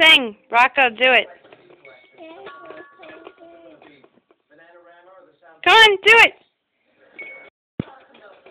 Sing. Rocco, do it. Come on, do it.